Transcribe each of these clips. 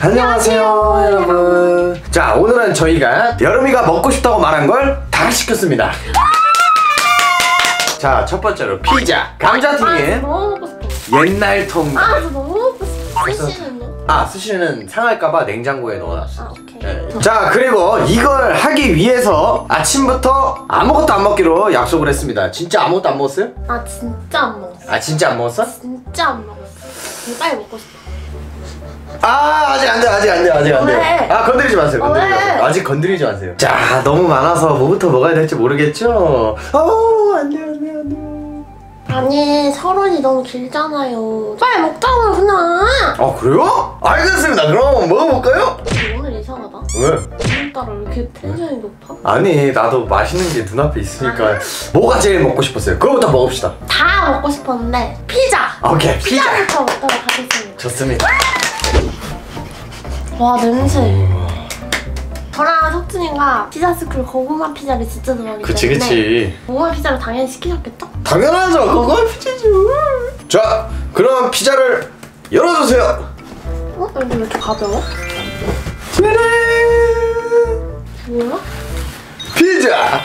안녕하세요 여러분 자 오늘은 저희가 여름이가 먹고 싶다고 말한 걸 다 시켰습니다 자 첫 번째로 피자 아, 감자튀김 너무 먹고 싶어. 옛날 통닭 아, 저 너무 먹고 싶어. 스시는요? 아 스시는 상할까봐 냉장고에 넣어놨어 아, 오케이. 네. 자 그리고 이걸 하기 위해서 아침부터 아무것도 안 먹기로 약속을 했습니다 진짜 아무것도 안 먹었어요? 아, 진짜 안 먹었어. 아 진짜 안 먹었어? 진짜 안 먹었어. 빨리 먹고 싶어. 아 아직 안돼 아직 안돼 아직 안돼 왜? 아 건드리지 마세요 어, 건드리지 왜? 마세요 아직 건드리지 마세요 자 너무 많아서 뭐부터 먹어야 될지 모르겠죠 어 안돼 안돼 안돼 아니, 서론이 너무 길잖아요. 빨리 먹자고요, 그냥. 아 그래요? 알겠습니다 그럼 먹어볼까요? 오늘 이상하다. 왜? 오늘따라 왜 이렇게 텐션이 높아? 아니 나도 맛있는 게 눈앞에 있으니까 뭐가 제일 먹고 싶었어요? 그거부터 먹읍시다 다 먹고 싶었는데, 피자! 오케이 피자 피자부터 먹도록 하겠습니다. 좋습니다 와, 냄새. 저랑 석준이가 피자 스쿨 고구마 피자를 진짜 좋아하기 그치 때문에 그치 고구마 피자를 당연히 시키셨겠죠? 당연하죠 그거 피자죠 자 그럼 피자를 열어주세요 어? 근데 왜 이렇게 가벼워? 짜란 뭐야? 피자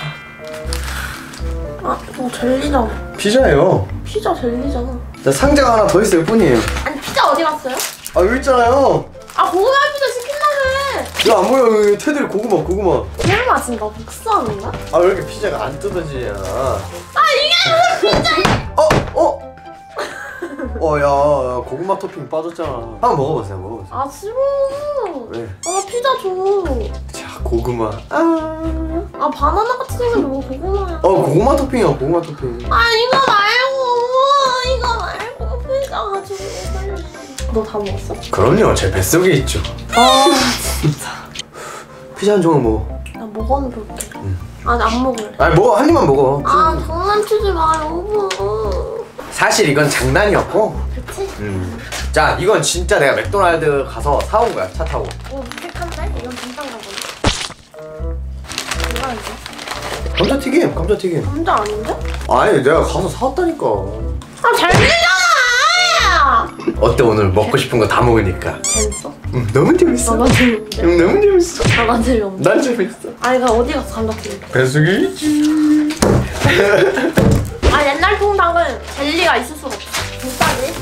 아, 이거 젤리잖아. 피자예요 피자 젤리잖아. 자, 상자가 하나 더 있을 뿐이에요 아니, 피자 어디 갔어요? 아 여기 있잖아요 아, 고구마 피자 시킨다며! 야안 보여 여기 테두리 고구마 고구마 제일 맛있다. 복수하는 거야? 아왜 이렇게 피자가 안 뜯어지냐 아, 이게 무슨 피자야! 어? 어? 어야 야, 고구마 토핑 빠졌잖아 한번 먹어보세요 먹어보세요 아, 싫어. 왜? 아, 피자 줘. 자 고구마 아. 아, 바나나 같이 생겼는데 뭐 고구마야. 어 고구마 토핑이야 고구마 토핑 아, 이거 말 너 다 먹었어? 그럼요 제 뱃속에 있죠 아, 피자 한 조각 먹어 나 먹어볼게. 아니, 안 먹을래. 아니 먹어 한 입만 먹어 아, 장난치지 마, 여보. 사실 이건 장난이었고 그치? 음. 자 이건 진짜 내가 맥도날드 가서 사온 거야 차 타고 오, 무색한데? 이건 진짜인가 보네. 뭐야, 이거? 감자튀김 감자튀김 감자 아닌데? 아니 내가 가서 사왔다니까 아, 잘 들잖아! 어때 오늘 먹고 싶은 거 다 먹으니까 재밌어? 음, 너무 재밌어 나만 재밌는데? 음, 너무 재밌어 나만 재미없는데? 난 재밌어 아니, 나 어디 가서 감자튀김 뱃속에 있지 아, 옛날 통닭은 젤리가 있을 수가 없어. 진짜지?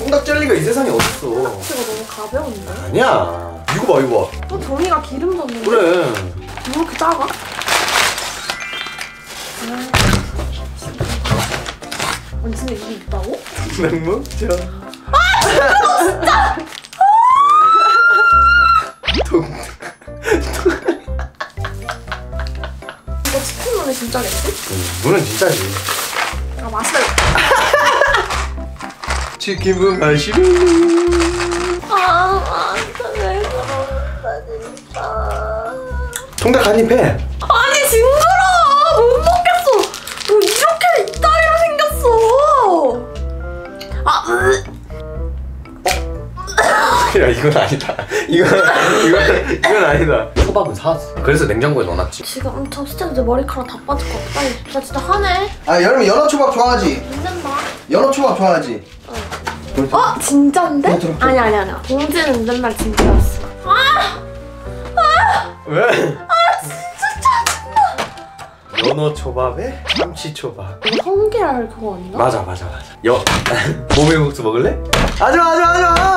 통닭 젤리가 이 세상에 어딨어 이거 너무 가벼운데? 아니야 이거 봐 이거 봐 어, 종이가 기름 졌는데? 그래 왜 이렇게 작아? 아니, 진짜 이게 있다고? 난 먹자 이거 치킨 눈에 진짜겠지? 음, 물은 진짜지 아, 맛있다. 치킨은 마시고 아, 진짜 왜 그런다, 진짜. 통닭 한입 해 아니 야 이건 아니다 이건 이건 이건 아니다 초밥은 사왔어 그래서 냉장고에 넣어놨지 지금 이제 머리카락 다 빠질 것 같아 빨리 나 진짜 화내 아 여러분 연어 초밥 좋아하지? 힘든다 연어 초밥 좋아하지? 어? 진짜인데? 들어, 들어. 아니 아니 아니야 봉지는 맨날 진짜였어 아! 왜? 아 진짜 짜증나 연어 초밥에 참치 초밥 이거 성게알 그거 아닌가? 맞아 맞아 맞아 여 모밀국수 먹을래? 하지마 하지마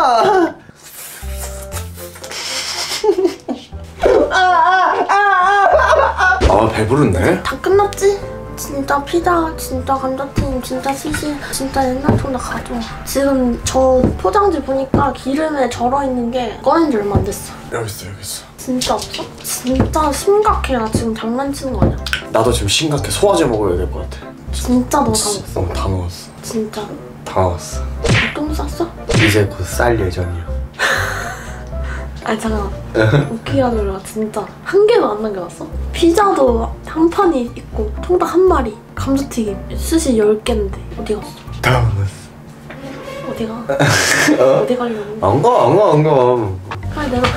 아 배부른데? 다 끝났지? 진짜 피자, 진짜 감자튀김, 진짜 스시, 진짜 옛날 통닭 가져와. 지금 저 포장지 보니까 기름에 절어 있는 게 꺼낸 지 얼마 안 됐어. 여기 있어 여기 있어 진짜 없어? 진짜 심각해. 나 지금 장난치는 거 아니야? 나도 지금 심각해 소화제 먹어야 될 것 같아 진짜 너 다 먹었어. 어, 다 먹었어 진짜로. 다 먹었어 똥 쌌어? 이제 곧 쌀 예정이야 아니 잠깐만. 하더라 진짜 한 개도 안 남겨놨어? 피자도 한 판이 있고 통닭 한 마리, 감자튀김, 스시 열 개인데 어디 갔어? 다 먹었어 어디 가? 어? 어디 가려고? 안 가 안 가 안가 빨리 내려가.